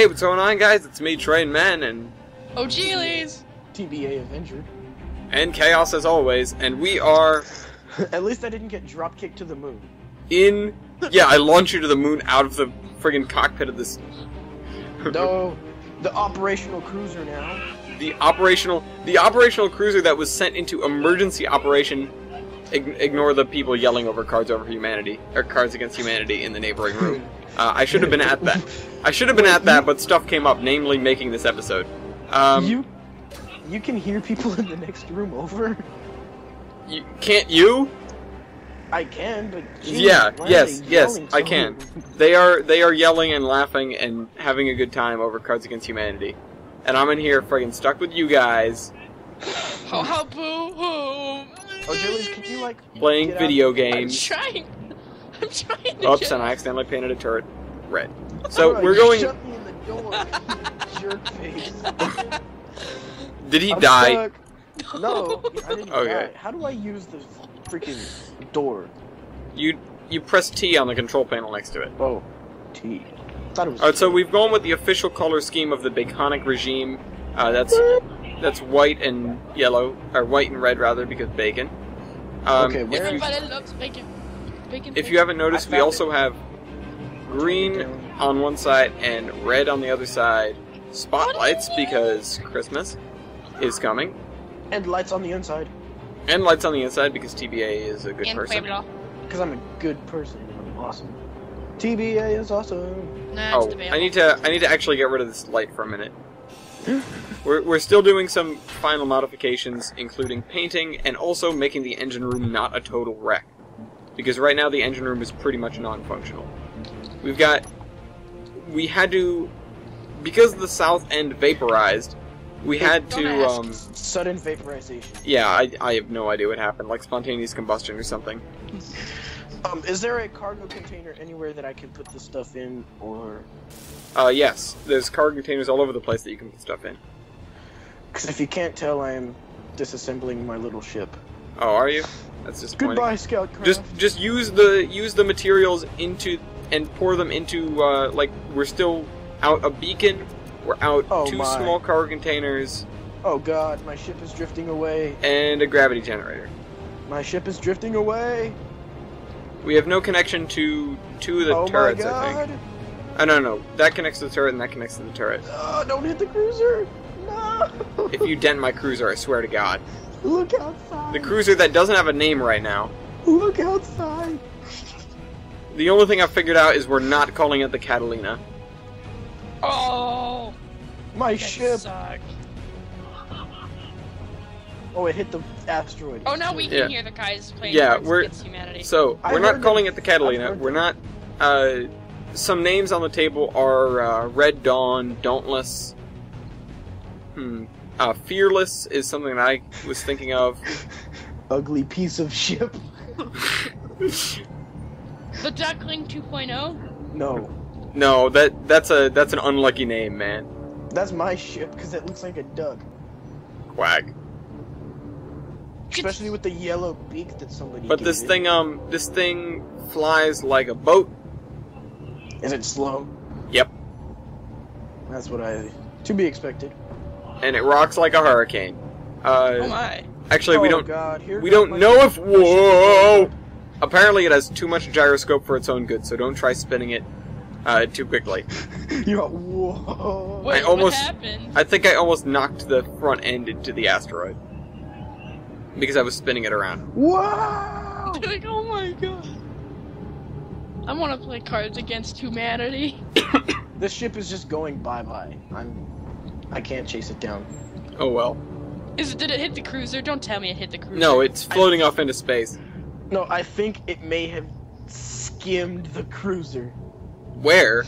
Hey, what's going on, guys? It's me, Trainman, and Oh, Geelies! TBA Avenger. and Chaos as always, and we are At least I didn't get drop kicked to the moon. in. Yeah, I launched you to the moon out of the friggin' cockpit of this. No, the operational cruiser now. the operational, the operational cruiser that was sent into emergency operation. Ig- ignore the people yelling over Cards Over Humanity or Cards Against Humanity in the neighboring room. Uh, I should have been at that. I should have been at that, but stuff came up, namely making this episode. Um, you, you can hear people in the next room over. you, can't you? I can, but geez, Yeah, yes, yes, yelling I so- can. They are they are yelling and laughing and having a good time over Cards Against Humanity, and I'm in here friggin' stuck with you guys Ho ho boo hoo! Oh, Julius, can you like playing get out- video I'm games. trying. I'm trying to Oops, and I accidentally painted a turret red. So Alright, we're going. Shut me in the door, jerk face. Did he I'm die? stuck. No, I didn't Okay. die. How do I use the freaking door? You you press T on the control panel next to it. Oh, T. Thought it was. Alright, so we've gone with the official color scheme of the Baconic regime. Uh, that's that's white and yellow, or white and red rather, because bacon. Um, Okay, where- Everybody loves bacon. Bacon. If you haven't noticed, we found also have green on one side and red on the other side. Spotlights because Christmas is coming, and lights on the inside, and lights on the inside because TBA is a good and person. Pueblo. because I'm a good person. I'm awesome. TBA is awesome. Nah, Oh. I need to I need to actually get rid of this light for a minute. We're, we're still doing some final modifications, including painting and also making the engine room not a total wreck. Because right now the engine room is pretty much non-functional. We've got... We had to... Because the south end vaporized, we had to... ask. Um, Sudden vaporization. yeah, I, I have no idea what happened, like spontaneous combustion or something. Um, is there a cargo container anywhere that I can put this stuff in, or? Uh, yes, there's cargo containers all over the place that you can put stuff in. Because if you can't tell, I am disassembling my little ship. Oh, are you? That's disappointing. Goodbye, scout craft. Just just use the use the materials into and pour them into uh, like we're still out a beacon. We're out Oh two my. small cargo containers Oh God, my ship is drifting away. and a gravity generator. My ship is drifting away. We have no connection to to the oh turrets. my I think. Oh no no that connects to the turret and that connects to the turret. Oh, don't hit the cruiser! No! If you dent my cruiser, I swear to God, look outside. the cruiser that doesn't have a name right now. Look outside. The only thing I've figured out is we're not calling it the Catalina. Oh, My you ship. suck. Oh, it hit the asteroid. Oh, now we can Yeah. hear the guys playing Yeah, we're- Against Humanity. So we're not calling them. it the Catalina. We're them. not. Uh, some names on the table are uh, Red Dawn, Dauntless. Hmm. Uh, Fearless is something that I was thinking of. Ugly piece of ship. the Duckling oh? 2.0. No, no, that that's a that's an unlucky name, man. that's my ship because it looks like a duck. Quag. Especially with the yellow beak that somebody. But gave this it. thing, um, this thing flies like a boat. Is it slow? Yep. That's what I. To be expected. And it rocks like a hurricane. Oh Uh, my. actually, we Oh, don't God, here we don't know if whoa. Apparently, it has too much gyroscope for its own good, so don't try spinning it uh, too quickly. You're whoa. Wait, almost- what happened? I think I almost knocked the front end into the asteroid because I was spinning it around. Wow. like, oh my god. I want to play Cards Against Humanity. This ship is just going bye bye. I'm. I can't chase it down. Oh well. Is it? Did it hit the cruiser? Don't tell me it hit the cruiser. No, it's floating off into space. No, I think it may have skimmed the cruiser. Where?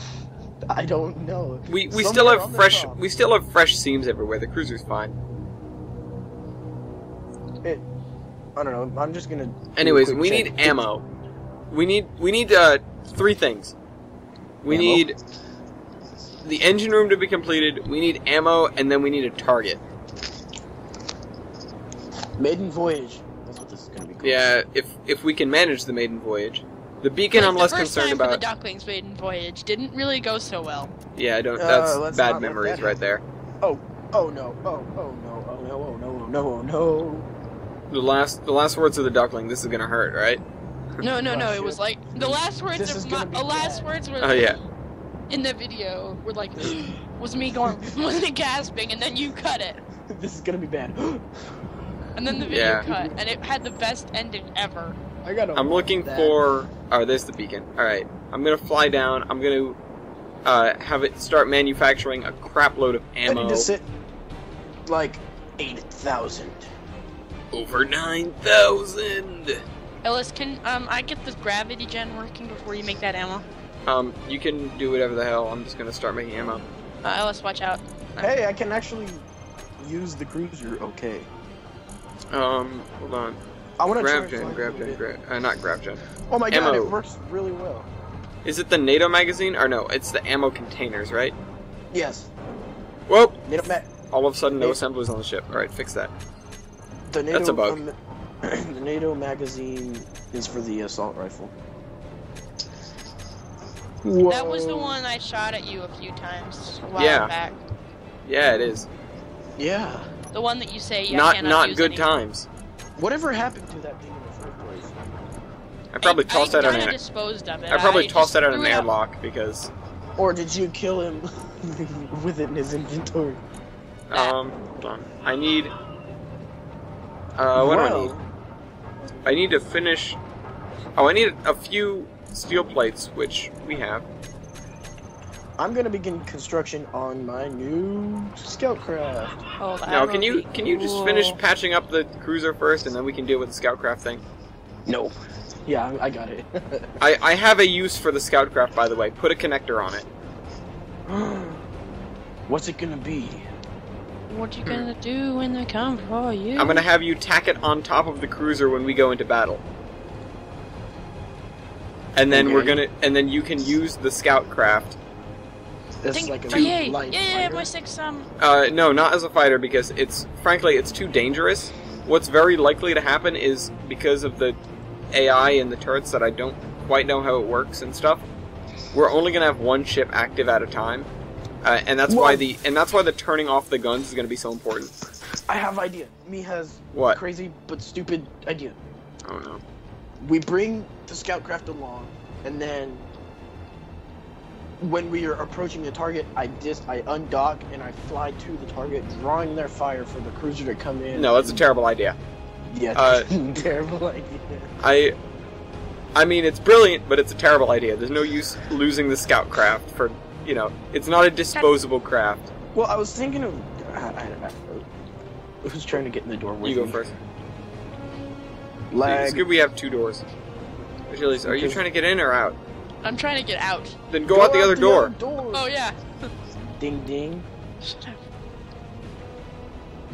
I don't know. We we Somewhere still have fresh we still have fresh seams everywhere. The cruiser's fine. It, I don't know. I'm just gonna. Anyways, we check. need ammo. We need we need uh three things. We Ammo? need the engine room to be completed. We need ammo, and then we need a target. Maiden voyage. That's what this is gonna be called. Yeah, if if we can manage the maiden voyage. The beacon Like, I'm less the first concerned time for about. the Ducklings maiden voyage didn't really go so well. Yeah, I don't. Uh, That's let's bad not let memories that right there. Oh oh no! Oh oh no! Oh no! Oh no! Oh no! Oh no! The last, the last words of the duckling. This is gonna hurt, right? No, no, no. Oh, It was like the last words This of my gonna be uh, last bad. words were Oh yeah. In the video were like was me going was me gasping and then you cut it this is gonna be bad. and then the video Yeah. cut and it had the best ending ever. I gotta. I'm looking that. for. Oh, there's the beacon. All right. I'm gonna fly down. I'm gonna uh, have it start manufacturing a crap load of I ammo. need to sit like eight thousand. Over nine thousand. Ellis, can um I get the gravity gen working before you make that ammo? Um, you can do whatever the hell. I'm just gonna start making ammo. Uh, Ellis, watch out. Hey, I can actually use the cruiser. Okay. Um, hold on. I want to Grab gen, grab gen, grab. Uh, not grab gen. Oh my god, it works really well. Is it the NATO magazine or no? It's the ammo containers, right? Yes. Whoa! NATO ma- All of a sudden, no Nat- assemblers on the ship. All right, fix that. the NATO, That's a bug. um, the NATO magazine is for the assault rifle. That was the one I shot at you a few times a while Yeah. back. Yeah, it is. Yeah. The one that you say you not cannot not use good anymore. times. Whatever happened to that thing in the first place? I probably I, tossed I that on kinda an. disposed of it. I probably I tossed that on threw an it out. airlock because. Or did you kill him with it in his inventory? Um, hold on. I need. Uh, what do I need? I need to finish. Oh, I need a few steel plates, which we have. I'm gonna begin construction on my new scout craft. Oh, that Now, can you be can you just finish patching up the cruiser first, and then we can deal with the scoutcraft thing? No. Yeah, I I got it. I I have a use for the scoutcraft, by the way. Put a connector on it. What's it gonna be? What are you hmm. gonna do when they come for you? I'm gonna have you tack it on top of the cruiser when we go into battle. And then we're gonna, and then you can use the scoutcraft. This Think, is like a yay, light yeah, yeah, fighter. my six um. Uh, no, not as a fighter because it's frankly it's too dangerous. What's very likely to happen is because of the AI and the turrets that I don't quite know how it works and stuff. We're only gonna have one ship active at a time, uh, and that's why the and that's why the turning off the guns is gonna be so important. I have idea. Me has What? crazy but stupid idea. Oh no. We bring the scout craft along, and then when we are approaching the target, I dis I undock and I fly to the target, drawing their fire for the cruiser to come in. No, that's a terrible idea. Yeah, uh, terrible idea. I, I mean, it's brilliant, but it's a terrible idea. There's no use losing the scout craft for, you know, it's not a disposable craft. Well, I was thinking of. I, I, I, who's trying to get in the door with You go first. Lag. It's good we have two doors. Achilles, are you trying to get in or out? I'm trying to get out. Then go, out the other door. door. Oh yeah. Ding ding.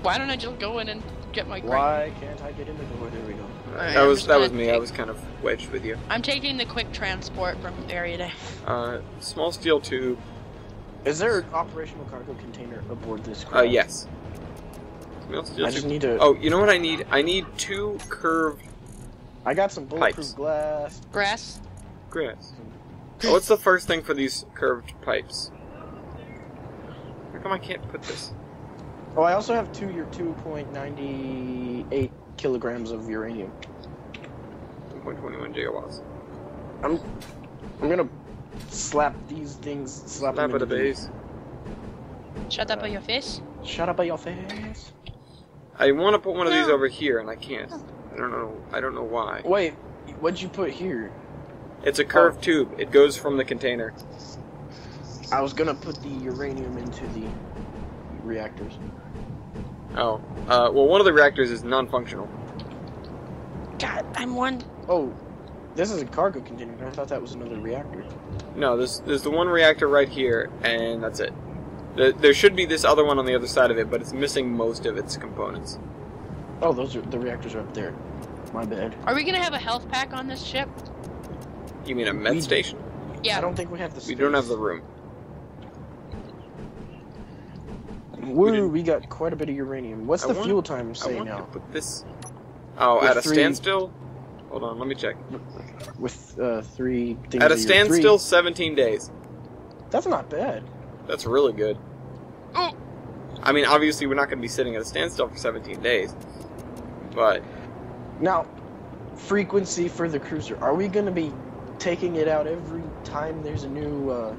Why don't I just go in and get my? gra- Why can't I get in the door? There we go. Alright, that I'm was that was me. I was kind of wedged with you. I'm taking the quick transport from area to. Uh, small steel tube. Is there an operational cargo container aboard this Uh, craft? Yes. Small steel I just need to. Oh, you know what I need? I need two curved I got some bulletproof pipes. glass. Grass. grids. Oh, what's the first thing for these curved pipes? How come I can't put this? Oh, I also have two your 2.98 kilograms of uranium. 1.21 gigawatts. I'm I'm gonna slap these things. Slap, Slap them at the into base. Shut up on uh, your face. Shut up at your face. I want to put one of these over here, and I can't. I don't know. I don't know why. Wait, what'd you put here? It's a curved tube. It goes from the container. I was gonna put the uranium into the reactors. Oh. Uh, well, one of the reactors is non-functional. God, I'm one. Oh, this is a cargo container. I thought that was another reactor. No, this there's the one reactor right here, and that's it. The, there should be this other one on the other side of it, but it's missing most of its components. Oh, those are the reactors are up there. My bad. Are we gonna have a health pack on this ship? You mean a med We- station? Yeah. I don't think we have the. We don't have the room. Woo, didn't- we got quite a bit of uranium. What's I the want- fuel time I say want now? to put this. Oh, With at a standstill. Hold on, let me check. with uh, three things. At a standstill, three- 17 days. That's not bad. That's really good. I mean, obviously, we're not going to be sitting at a standstill for 17 days. But, Now, frequency for the cruiser. Are we going to be taking it out every time there's a new uh,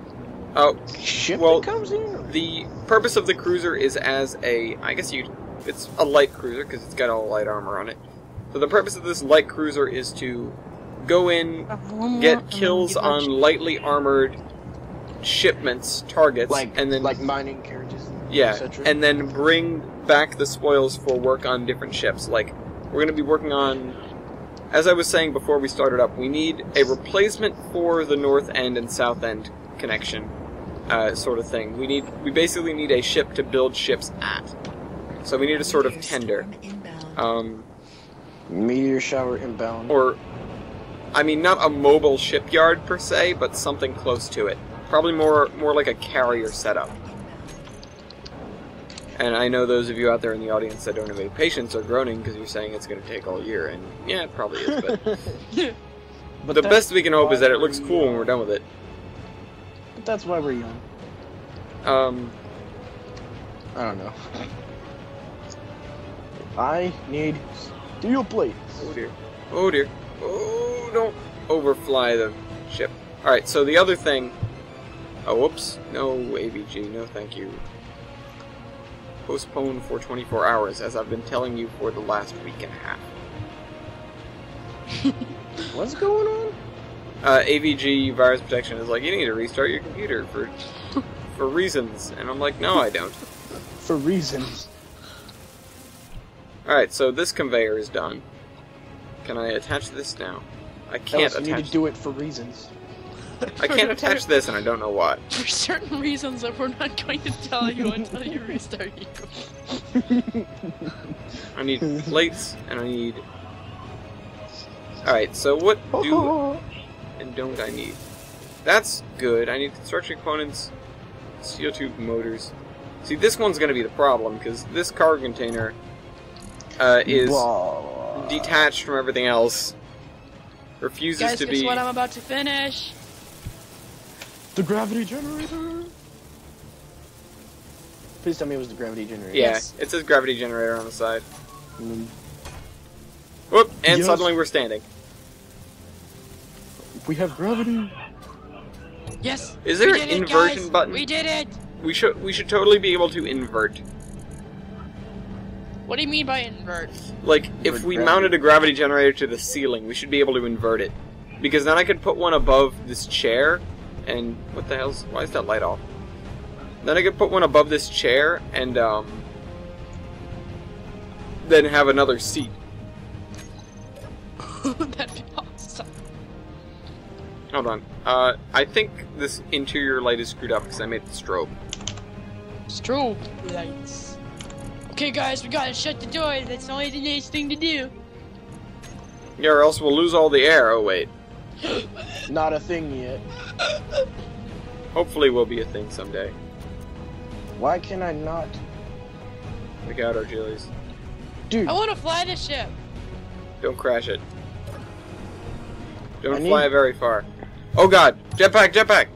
oh, ship Well, that comes in? or- the purpose of the cruiser is as a. I guess you. It's a light cruiser because it's got all light armor on it. So the purpose of this light cruiser is to go in, get kills on lightly armored shipments, targets, like and then like mining carriages. Yeah, and then bring back the spoils for work on different ships. Like, we're going to be working on. As I was saying before we started up, we need a replacement for the north end and south end connection, uh, sort of thing. We need, we basically need a ship to build ships at. So we need a sort of tender, um, meteor shower inbound. or, I mean, not a mobile shipyard per se, but something close to it. Probably more, more like a carrier setup. And I know those of you out there in the audience that don't have any patience are groaning because you're saying it's going to take all year, and yeah, it probably is. But But the best we can hope is that it looks cool when uh, we're done with it. But that's why we're young. Um, I don't know. I need steel plates. oh dear, oh dear, oh don't overfly the ship. All right, so the other thing. Oh, whoops! No AVG, no thank you. Postpone for 24 hours, as I've been telling you for the last week and a half. What's going on? uh, AVG virus protection is like, you need to restart your computer for for reasons, and I'm like, no, I don't. For reasons. All right, so this conveyor is done. Can I attach this now? I can't Ellis, you need to do it for reasons. I can't attach this, and I don't know why. For certain reasons that we're not going to tell you until you restart your I need plates, and I need. All right, so what do and don't I need? That's good. I need construction components, steel tube motors. See, this one's going to be the problem because this cargo container uh, is Blah. detached from everything else. Refuses Guys, to guess be. what I'm about to finish? The gravity generator. Please tell me it was the gravity generator. yeah, Yes. it says gravity generator on the side. Mm, Whoop! And Yes. suddenly we're standing. We have gravity. Yes. Is there we an it, inversion guys. button? We did it. We should we should totally be able to invert. What do you mean by invert? Like if we gravity. mounted a gravity generator to the ceiling, we should be able to invert it. Because then I could put one above this chair, and what the hell's why is that light off? Then I could put one above this chair and um, then have another seat. That'd be awesome. Hold on. Uh, I think this interior light is screwed up because I made the strobe. Strobe lights. Okay, guys, we gotta shut the door. That's the only nice thing to do. Yeah, or else we'll lose all the air. Oh wait. Not a thing yet. Hopefully, we'll be a thing someday. Why can I not? Look out, Argiles. Dude, I want to fly the ship. Don't crash it. Don't I fly it very far. Oh god! Jetpack! Jetpack!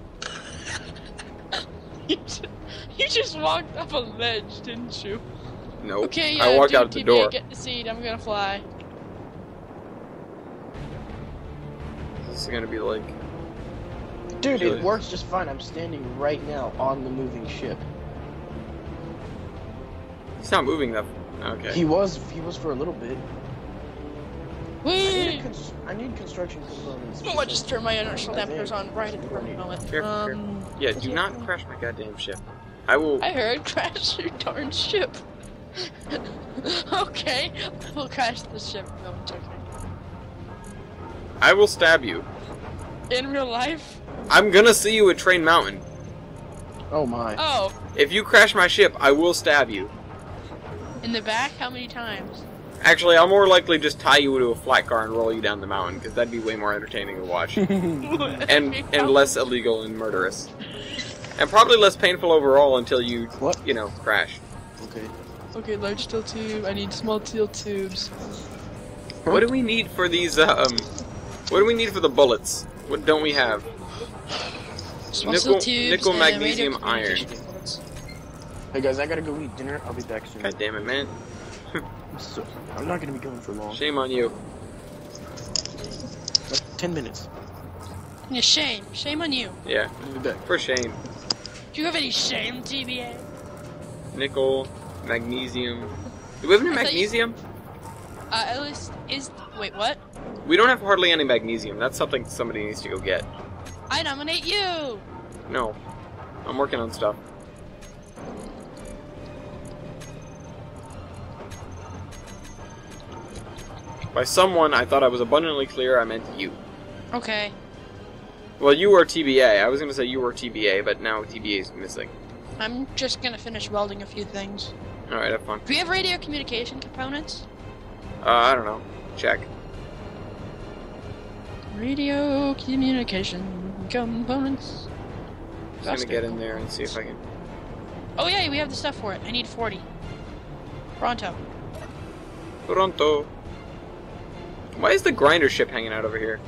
you just- you just walked up a ledge, didn't you? Nope. Okay, yeah, I walked dude, out the TBA, door. Get the seat. I'm gonna fly. Is gonna be like. dude, Really? it works just fine. I'm standing right now on the moving ship. He's not moving that. Okay. He was, he was for a little bit. I need, Whee! cons- I need construction components. Oh, I just turned my inertial dampers on right at the perfect moment. Here, here. Um, Yeah, do not crash my goddamn ship. I will. I heard crash your darn ship. okay, we'll crash the ship. No, it's okay. I will stab you. In real life? I'm gonna see you at Train Mountain. Oh my. Oh, If you crash my ship, I will stab you. in the back? How many times? Actually, I'll more likely just tie you to a flat car and roll you down the mountain because that'd be way more entertaining to watch, and and less illegal and murderous, and probably less painful overall until you What? you know crash. Okay. Okay, large steel tube. I need small steel tubes. What do we need for these, um... What do we need for the bullets? What don't we have? Nickel- nickel, and magnesium, radio iron. Hey guys, I gotta go eat dinner. I'll be back soon. God damn it, man. I'm, so, I'm not gonna be going for long. Shame on you. Like ten minutes. Yeah, shame. Shame on you. Yeah, I'll be back. for shame. Do you have any shame, TBA? Nickel, magnesium. Do we have any I thought you- magnesium? Uh, at least is. Wait, what? We don't have hardly any magnesium. That's something somebody needs to go get. I nominate you. No. I'm working on stuff. By someone, I thought I was abundantly clear, I meant you. Okay. Well, you were TBA. I was gonna say you were TBA, but now TBA is missing. I'm just gonna finish welding a few things. Alright, have fun. Do we have radio communication components? Uh, I don't know. Check. Radio communication components. Just gonna get in there and see if I can. Oh yeah, we have the stuff for it. I need 40. Pronto. Pronto. Why is the grinder ship hanging out over here?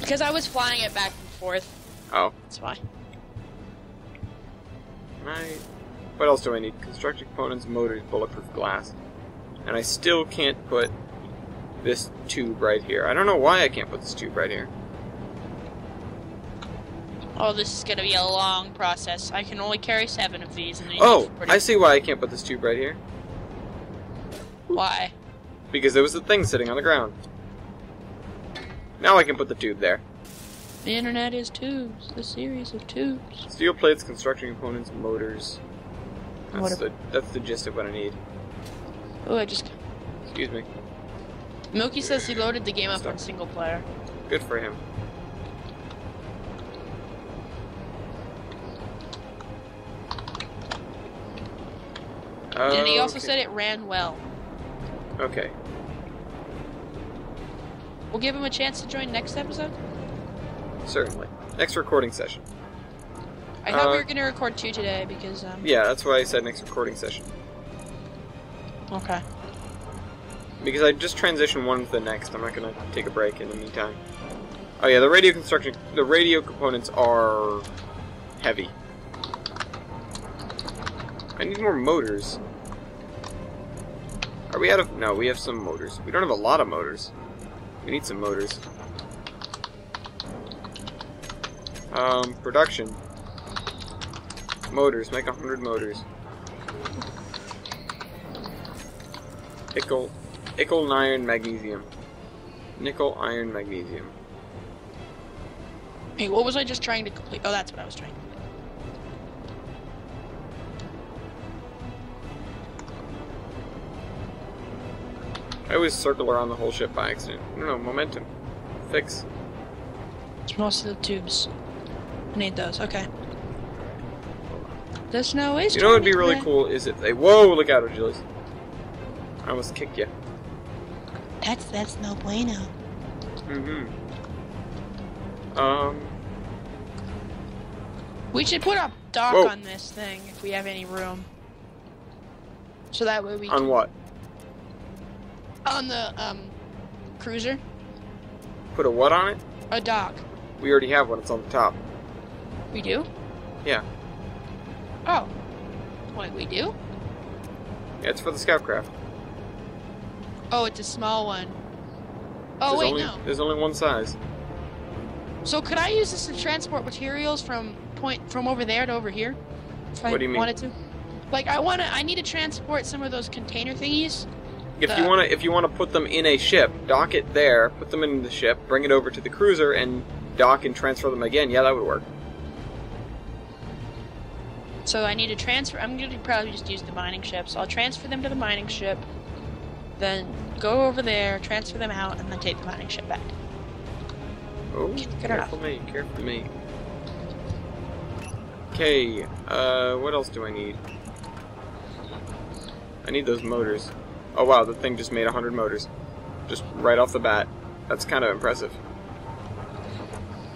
Because I was flying it back and forth. Oh, That's why. right. What else do I need? Construction components, motors, bulletproof glass. And I still can't put this tube right here. I don't know why I can't put this tube right here. Oh, this is gonna be a long process. I can only carry seven of these, and Oh, I see why I can't put this tube right here. Why? Because there was a thing sitting on the ground. Now I can put the tube there. The internet is tubes. The series of tubes. Steel plates, construction components, motors. That's What the that's the gist of what I need. Oh, I just. Excuse me. Milky says he loaded the game up on single player. Good for him. and he also said it ran well. Okay. We'll give him a chance to join next episode. Certainly. Next recording session. I thought we Uh, were gonna record two today because um. Yeah, that's why I said next recording session. Okay. Because I just transitioned one to the next. I'm not gonna take a break in the meantime. Oh yeah, the radio construction, the radio components are heavy. I need more motors. Are we out of? No, we have some motors. We don't have a lot of motors. We need some motors. Um, production. Motors. Make a hundred motors. Nickel, nickel, iron, magnesium. Nickel, iron, magnesium. Hey, what was I just trying to complete? Oh, that's what I was trying. to. I always circle around the whole ship by accident. No, no, momentum. Fix. Small the tubes. I need those. Okay. There's no waste. You know what would be really cool is if they. Whoa! Look out, Achilles. I almost kicked you. That's that's no bueno. Mm-hmm. Um. We should put a dock Whoa. on this thing if we have any room. So that way we can On can, what? on the um cruiser Put a what on it? a dock. We already have one. It's on the top. We do? Yeah. Oh. Wait, we do? Yeah, it's for the scout craft. Oh, it's a small one. Oh there's wait, only, no. There's only one size. So could I use this to transport materials from point from over there to over here? If I What do you mean? wanted to. Like I wanna I need to transport some of those container thingies. If The- you wanna, if you wanna put them in a ship, dock it there, put them in the ship, bring it over to the cruiser, and dock and transfer them again. Yeah, that would work. So I need to transfer I'm gonna probably just use the mining ship. So I'll transfer them to the mining ship, then go over there, transfer them out, and then take the mining ship back. Oh, Good careful me, careful me. Okay, uh, what else do I need? I need those motors. Oh wow, the thing just made 100 motors. Just right off the bat. That's kind of impressive.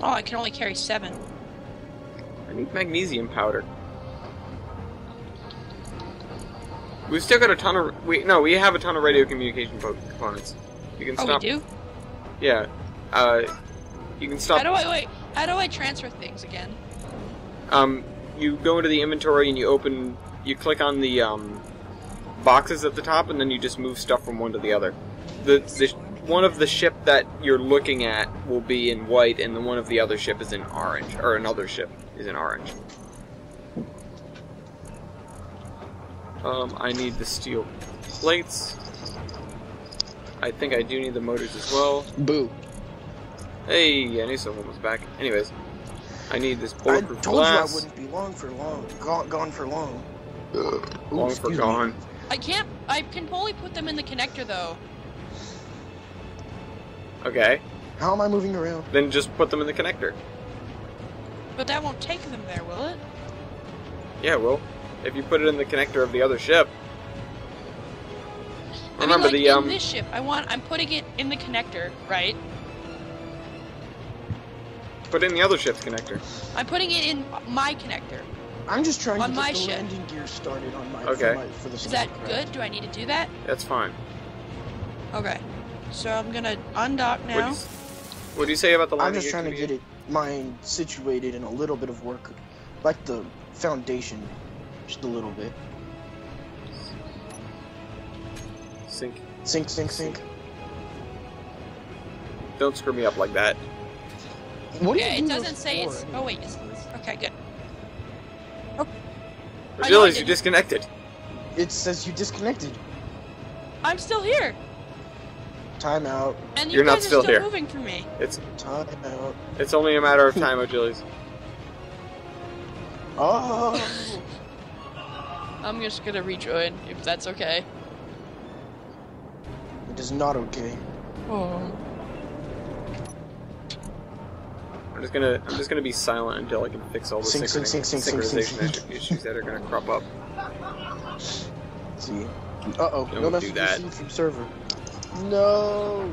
Oh, I can only carry seven. I need magnesium powder. We've still got a ton of we no, we have a ton of radio communication po- components. You can stop... Oh, we do. Yeah. Uh, you can stop. How do I wait? How do I transfer things again? Um, you go into the inventory and you open. You click on the um, boxes at the top, and then you just move stuff from one to the other. The, the one of the ship that you're looking at will be in white, and the one of the other ship is in orange, or another ship is in orange. Um, I need the steel plates. I think I do need the motors as well. Boo. Hey, I knew someone was back. Anyways, I need this I bulletproof told you I wouldn't be long for long. Gone, gone for long. Ooh, Long for excuse me. gone. I can't. I can only put them in the connector though. Okay, How am I moving around? then just put them in the connector. But that won't take them there, will it? Yeah, well, if you put it in the connector of the other ship. I mean, Remember like the in um. this ship, I want. I'm putting it in the connector, right? Put it in the other ship's connector. I'm putting it in my connector. I'm just trying On to my get the ship. landing gear started on my Okay. for, my, for the Is that spacecraft. good? Do I need to do that? That's fine. Okay. So I'm gonna undock What do, now. you, what do you say about the I'm landing just trying to get it mine situated in a little bit of work, like the foundation, just a little bit. Sink. Sink, sink, sink. Don't screw me up like that. What do Yeah, you it doesn't say it's. anyway? Oh wait, it's, okay, good. Oh. I know you didn't. disconnected. It says you disconnected. I'm still here, Time out. and you You're not still are still here. moving for me. It's Time out. it's only a matter of time, Achilles. Oh. I'm just gonna rejoin if that's okay. it is not okay. Oh. I'm just gonna I'm just gonna be silent until I can fix all the Sink, sink, synchroni- sink, sink, sink, synchronization sink. issues that are gonna crop up. see. Uh oh. Don't No do message that. received from server. No.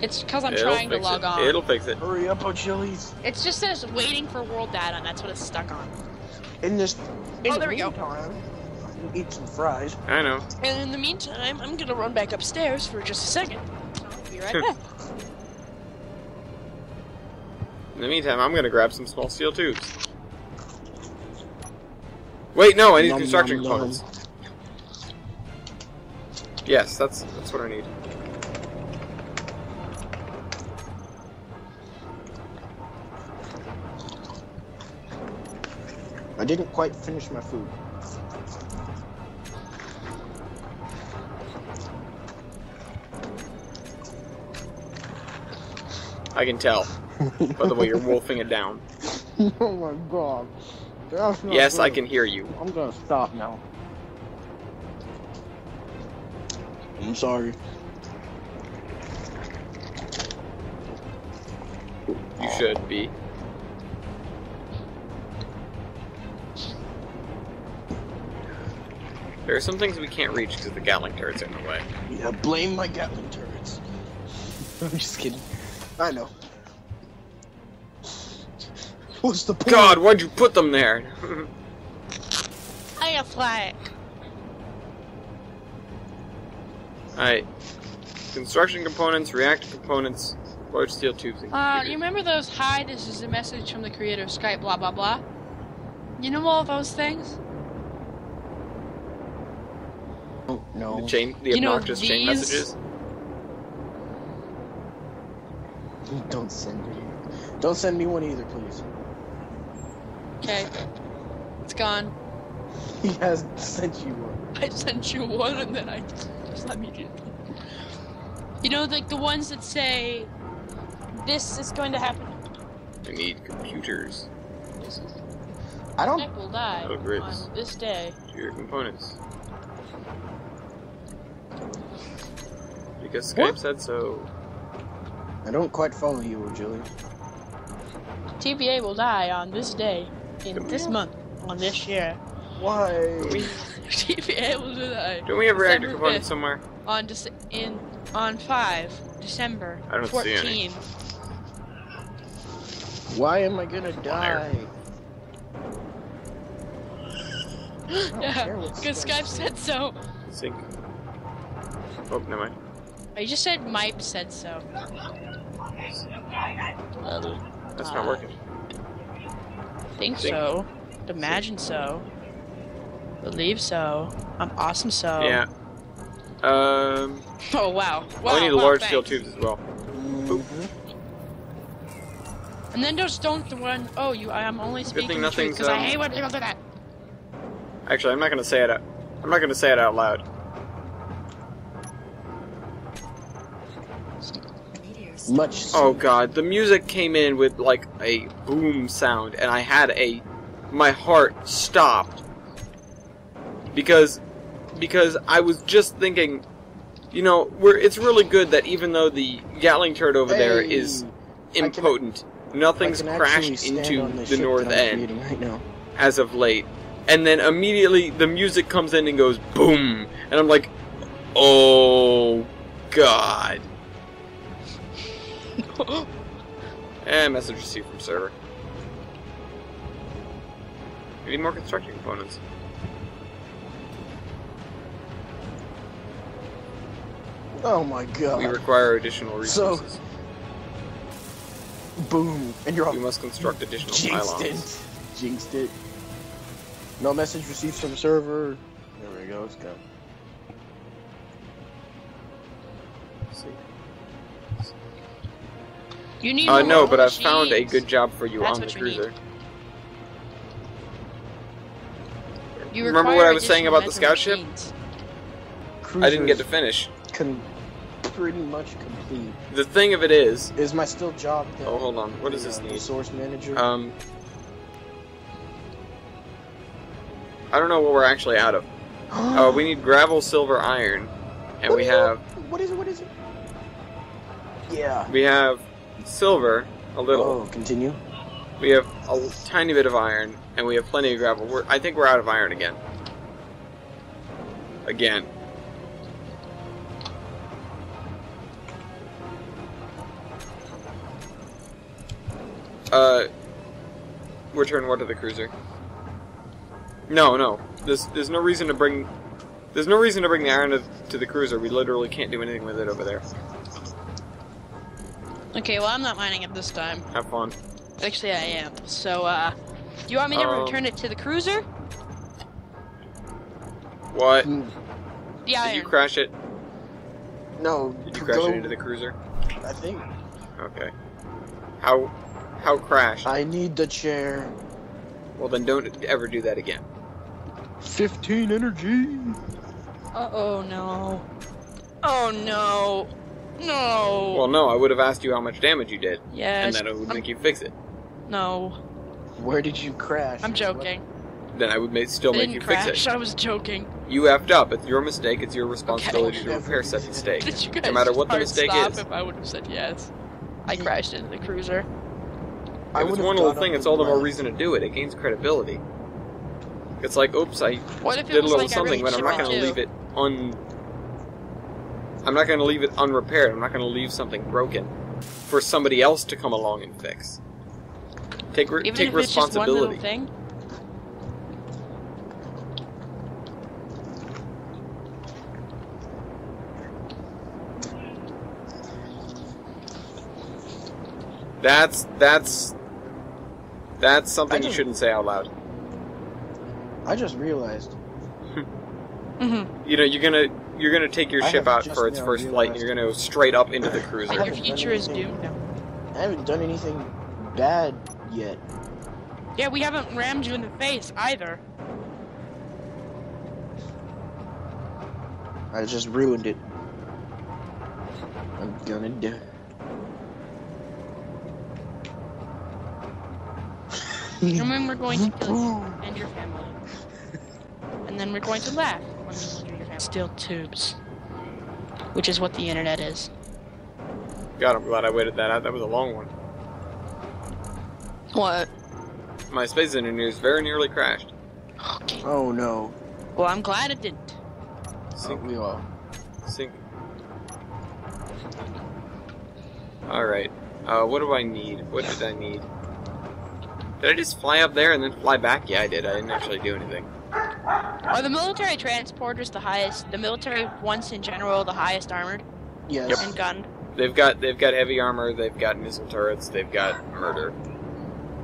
It's because I'm It'll trying to log it. on. It'll fix it. Hurry up, Achilles. It's just says waiting for world data, and that's what it's stuck on. In this. In Oh, the there we go. meantime, I eat some fries. I know. And in the meantime, I'm gonna run back upstairs for just a second. I'll be right back. In the meantime, I'm gonna grab some small steel tubes. Wait, no, I need Nom, construction nom, nom. components. Yes, that's that's what I need. I didn't quite finish my food. I can tell by the way you're wolfing it down. oh my god. That's not Yes, I can hear you. I'm gonna stop now. I'm sorry. You should be. There are some things we can't reach because the Gatling turrets are in the way. Yeah, blame my Gatling turrets. I'm just kidding. I know. What's the point? God, why'd you put them there? I got flag. Alright. Construction components, reactor components, large steel tubes, and Uh, computers. you remember those hi, this is a message from the creator of Skype, blah blah blah? You know all those things? Oh, no. the chain, the You know, obnoxious chain these- messages. Don't send me. Don't send me one either, please. Okay. It's gone. He has sent you one. I sent you one and then I just let me do You know, like the ones that say, this is going to happen. I need computers This is, I don't. Nick will die Oh, grids. on this day. to your components. Because Skype What? said so. I don't quite follow you, Julie. TBA will die on this day, in this month, on this year. Why? TBA will die Don't we have reactor December components 5th. somewhere? on Dece- in on five December I don't see any. 14. Why am I gonna die? don't yeah, because Skype Skype said so. Sync. Oh, never mind. Oh, you just said Mipe said so. That's not Uh, working. Think Think. so. Imagine so. Believe so. I'm awesome so. Yeah. Um. Oh wow. Wow. I need a wow, large thanks. steel tubes as well. And then just don't the one oh you I am only speaking thing the truth nothing's, because I um, hate when people do that. Actually, I'm not gonna say it. Out, I'm not gonna say it out loud. Much. Oh god, the music came in with like a boom sound, and I had a my heart stopped because because I was just thinking, you know, we're it's really good that even though the Gatling turret over there Hey, is I can- impotent, nothing's can actually crashed into on the north end Right now. as of late, and then immediately the music comes in and goes boom, and I'm like, oh god. And eh, message received from server. We need more construction components. Oh my god. We require additional resources. So-. Boom. And you're we all must construct additional jinxed pylons. it. Jinxed it. No message received from server. There we go. It's gone. See. You need Uh, no, but I've found a good job for you That's on the what you need. cruiser. You Remember what I was saying about the scout ship? I didn't get to finish. con- pretty much complete. The thing of it is, Is my still job? The, oh hold on, what does this uh, need? Resource manager. Um, I don't know what we're actually out of. Oh, we need gravel, silver, iron, and What we do you- have What is it? What is it? Yeah. we have silver, a little. Oh, continue. We have a tiny bit of iron, and we have plenty of gravel. We're, I think we're out of iron again. Again. Uh, return what to the cruiser? No, no. There's there's no reason to bring. There's no reason to bring the iron to, to the cruiser. We literally can't do anything with it over there. Okay, well I'm not mining it this time. Have fun. Actually, I am. So, uh, do you want me to Um, return it to the cruiser? What? Hmm, The Did iron. you crash it? No. Did you crash go- it into the cruiser? I think Okay. How how crashed? I need the chair. Well then don't ever do that again. Fifteen energy. Uh oh no. Oh no. No. Well no, I would have asked you how much damage you did, Yeah. and then it would I'm- make you fix it. No. Where did you crash? I'm joking. Then I would make, still I make you crash. fix it. I was joking. You effed up. It's your mistake. It's your responsibility Okay. to repair said mistake. Did you guys No matter just what the mistake stop is. If I would have said yes, I crashed into the cruiser. I If it's one little got thing, it's all the more reason to do it. It gains credibility. It's like, oops, I What if it did a little like something, but I'm not going to leave it un. I'm not going to leave it unrepaired. I'm not going to leave something broken for somebody else to come along and fix. Take re- Even take if it's just one little responsibility. thing. That's that's that's something I you shouldn't say out loud. I just realized. Mm-hmm. You know, you're gonna you're gonna take your I ship out for its first flight, and you're gonna go straight up into the cruiser. Your future is doomed now. I haven't done anything bad yet. Yeah, we haven't rammed you in the face either. I just ruined it. I'm gonna do. And then we're going to kill you and your family. And then we're going to laugh when we kill your family. Steel tubes. Which is what the internet is. God, I'm glad I waited that out. That was a long one. What? My space engineers very nearly crashed. Okay. Oh no. Well, I'm glad it didn't. Oh, Sink, we all. sink. All right. Uh, what do I need? What did I need? Did I just fly up there and then fly back? Yeah, I did. I didn't actually do anything. Are the military transporters the highest? The military ones in general the highest armored Yes. Yep. and gunned? They've got they've got heavy armor, they've got missile turrets, they've got murder.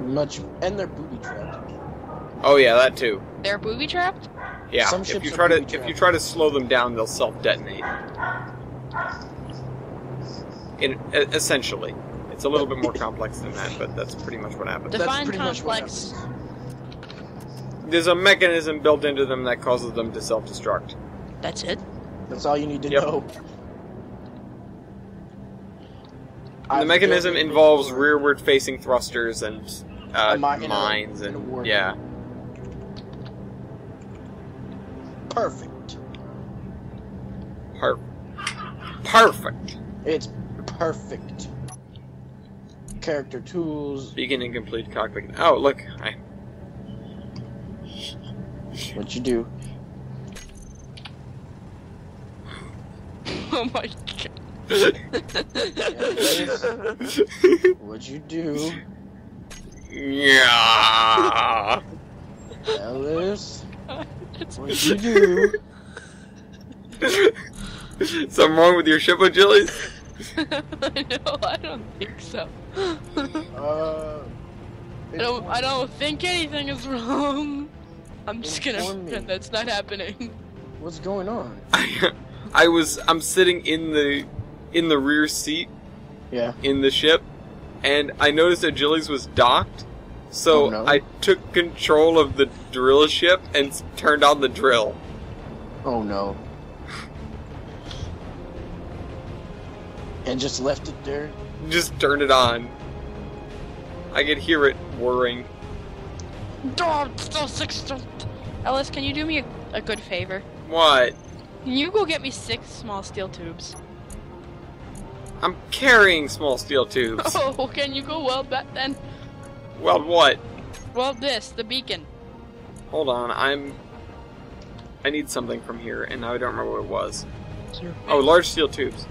Much, and they're booby trapped. Oh yeah, that too. They're booby trapped. Yeah, Some if ships you are try to if you try to slow them down, they'll self detonate. In essentially, it's a little bit more complex than that, but that's pretty much what happens. That's Define pretty much what complex. There's a mechanism built into them that causes them to self destruct. That's it. That's all you need to Yep. know. The mechanism involves rearward facing thrusters and uh, A mi- in a- mines in a and war yeah. Perfect. Per- perfect. It's perfect. Character tools. Beacon incomplete cockpit. Oh look, I What you do? oh my god. What'd you do? yeah. Ellis. It's- What you do? Something wrong with your ship, Achilles? I know. I don't think so. Uh. I don't. I don't think anything is wrong. I'm just gonna Inform pretend that's not happening. What's going on? I, I was I'm sitting in the in the rear seat Yeah. in the ship, and I noticed Achilles was docked. So Oh, no. I took control of the drill ship and turned on the drill. Oh no. And just left it there. Just turned it on. I could hear it whirring. Dog, still six. Ellis, can you do me a, a good favor? What? Can you go get me six small steel tubes? I'm carrying small steel tubes. Oh, can you go weld that then? Weld what? Weld this, the beacon. Hold on, I'm. I need something from here, and now I don't remember what it was. Oh, large steel tubes.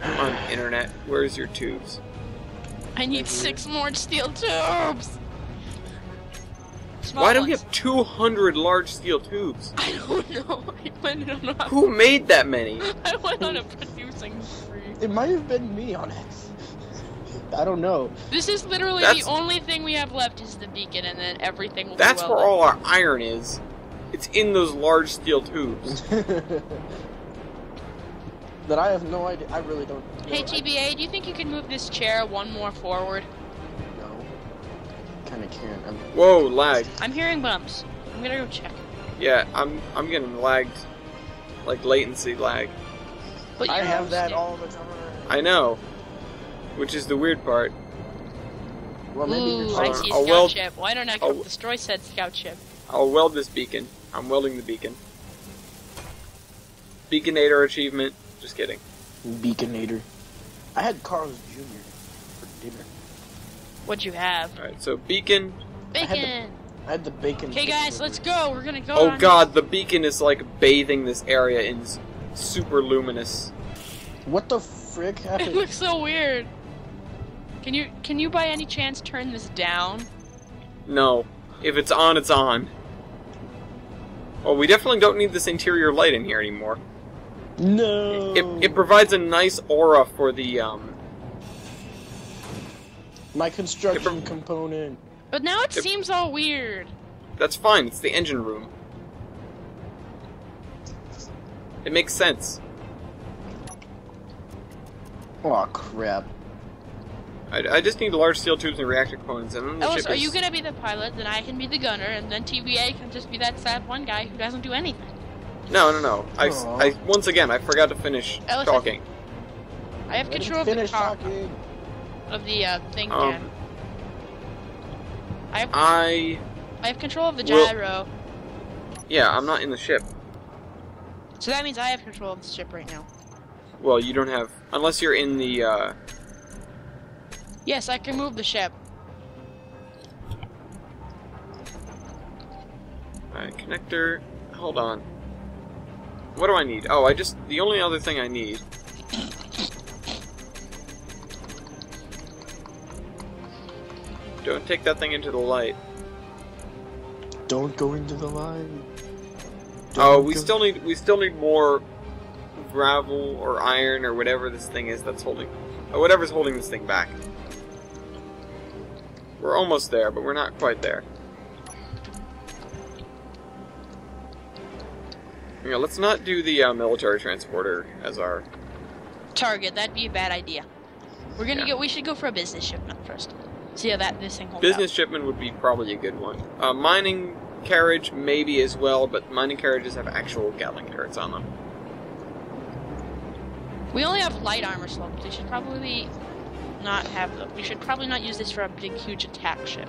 Come on, internet. Where's your tubes? I need six more steel tubes. Small Why do we ones. have 200 large steel tubes? I don't know. I went on a, Who made that many? I went on a producing spree. It might have been me on it. I don't know. This is literally That's- the only thing we have left is the beacon, and then everything will That's be where welded. all our iron is. It's in those large steel tubes. that I have no idea. I really don't. know. Hey TBA, do you think you can move this chair one more forward? No. Kind of can't. I'm, Whoa, lag. I'm hearing bumps. I'm gonna go check. Yeah, I'm I'm getting lagged. Like latency lag. But I have that all the time. I know. Which is the weird part. Well, maybe Ooh, you're I see a I'll scout weld- ship. Why don't I I'll- come destroy said scout ship? I'll weld this beacon. I'm welding the beacon. Beaconator achievement. Just kidding. Beaconator. I had Carl's Jr. for dinner. What'd you have? Alright, so beacon. I had the- Bacon. I had the bacon. Okay, guys, let's go. We're gonna go. Oh on- god, the beacon is like bathing this area in super luminous. What the frick happened? It happened? looks so weird. Can you can you by any chance turn this down? No. If it's on, it's on. Well, we definitely don't need this interior light in here anymore. no. It, it provides a nice aura for the, um, My construction It- component. But now it Yep. seems all weird. that's fine, it's the engine room. It makes sense. Oh crap. I, I just need the large steel tubes and reactor components, and then the Ellis, ship are is... you gonna be the pilot? Then I can be the gunner, and then TBA can just be that sad one guy who doesn't do anything. No, no, no. I, I, once again, I forgot to finish Ellis, talking. I have control of the finish car talking. Of the uh, thing. Um, Jan. I have I... I have control of the Will- gyro, Yeah, I'm not in the ship. so that means I have control of the ship right now. Well, you don't have... Unless you're in the, uh... Yes, I can move the ship. Alright, connector. Hold on. What do I need? Oh, I just. The only other thing I need. Don't take that thing into the light. Don't go into the light. Oh, Don't we go- still need we still need more gravel or iron or whatever this thing is that's holding, or whatever's holding this thing back. We're almost there, but we're not quite there. Yeah, let's not do the uh, military transporter as our. Target. That'd be a bad idea. We're gonna Yeah. go. We should go for a business shipment first. See how that this thing holds Business shipment would be probably a good one. Uh, mining carriage maybe as well, but mining carriages have actual Gatling turrets on them. We only have light armor slopes. We should probably not have them. We should probably not use this for a big, huge attack ship.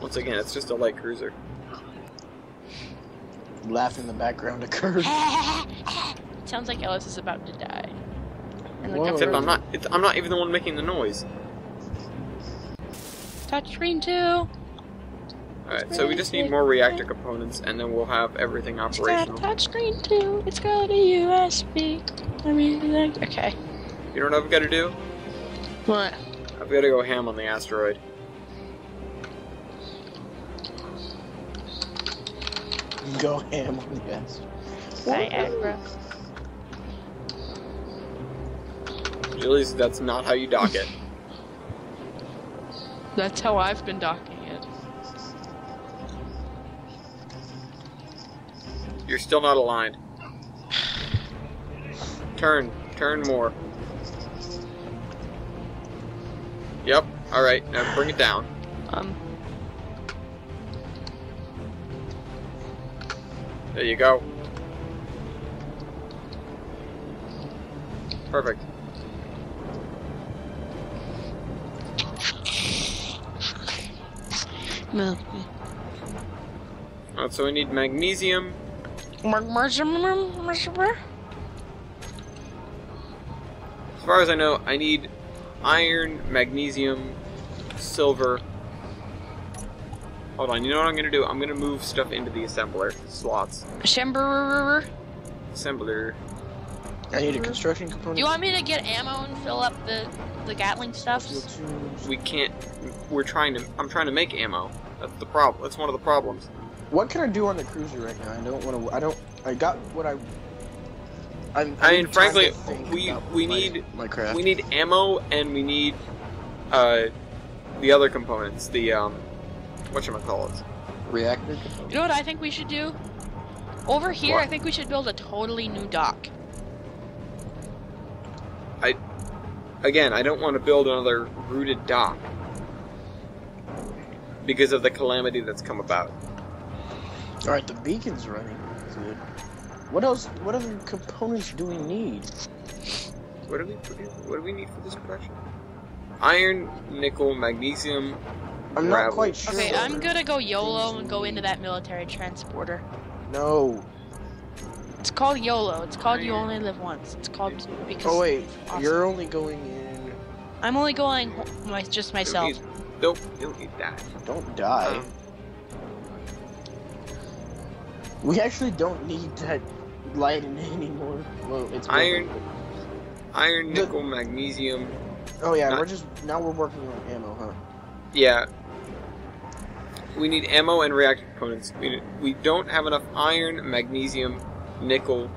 Once again, it's just a light cruiser. Laugh in the background occurs. Sounds like Ellis is about to die. And the Whoa. Except I'm not. It's, I'm not even the one making the noise. Touchscreen too. Alright, so we just need more reactor components, and then we'll have everything It's got a operational. touchscreen too. It's got a USB. I mean, like. Okay. You don't know what I've got to do? What? I've got to go ham on the asteroid. Go ham on the ass. Viagra. At least that's not how you dock it. That's how I've been docking it. You're still not aligned. Turn. Turn more. Yep. Alright, now bring it down. Um. There you go. Perfect. No. Alright, so we need magnesium. As far as I know, I need iron, magnesium, silver. Hold on, you know what I'm gonna do? I'm gonna move stuff into the assembler slots. Shember. Assembler. I need a construction component. Do you want me to get ammo and fill up the the Gatling stuff? We can't. We're trying to. I'm trying to make ammo. That's the problem. That's one of the problems. What can I do on the cruiser right now? I don't want to. I don't. I got what I. I'm, I mean, I'm frankly, we- we my- need- my craft. We need ammo and we need uh the other components. The um, what should I call it? reactor You know what I think we should do? Over here, What? I think we should build a totally new dock. I, again, I don't want to build another rooted dock because of the calamity that's come about. All right, the beacon's running. Good. What else? What other components do we need? What do we produce? What do we need for this production? Iron, nickel, magnesium. I'm Gravel. not quite sure. Okay, I'm gonna go YOLO and go into that military transporter. No. It's called YOLO. It's called oh, You Only Live Once. It's called because Oh wait, awesome. you're only going in. I'm only going my, just myself. You don't need- Nope, you don't need that. Don't die. Um, we actually don't need that lighting anymore. Well, it's been- Iron. iron, The- nickel, magnesium. Oh yeah, not- we're just now we're working on ammo, huh? Yeah. We need ammo and reactor components. We, we don't have enough iron, magnesium, nickel,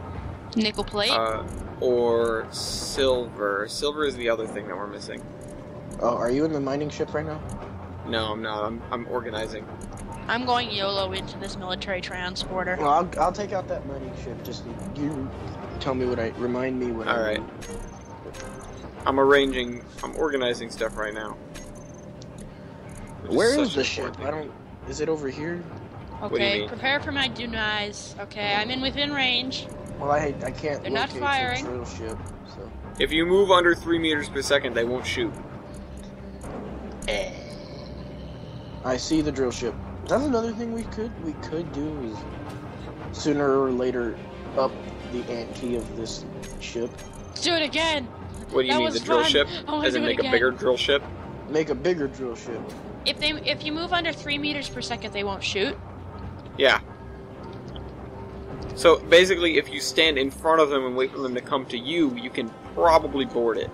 Nickel plate. uh, or silver. Silver is the other thing that we're missing. Oh, are you in the mining ship right now? No, I'm not. I'm, I'm organizing. I'm going YOLO into this military transporter. Well, I'll, I'll take out that mining ship. Just you tell me what I remind me what. I All right. I'm arranging. I'm organizing stuff right now. Where is is the ship? poor I don't. Is it over here? Okay, prepare for my denies. Okay, I'm in within range. Well, I I can't. They're not firing. Ship. So. If you move under three meters per second, they won't shoot. I see the drill ship. That's another thing we could we could do is sooner or later up the ante of this ship. Let's do it again. What do you That mean, the drill fun. ship? I wanna As in do it make a bigger drill ship? Make a bigger drill ship. If they if you move under three meters per second, they won't shoot. Yeah. So basically, if you stand in front of them and wait for them to come to you, you can probably board it.